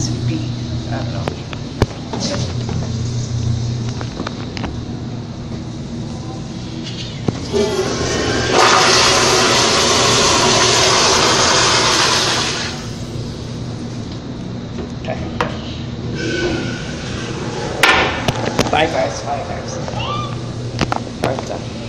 Some bead. I don't know. Okay. Bye guys, bye guys. Alright, done.